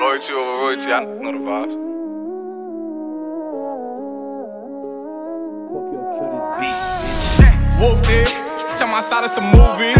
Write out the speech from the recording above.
Loyalty over royalty, I know the vibes. Whoop it, tell my side it's a movie.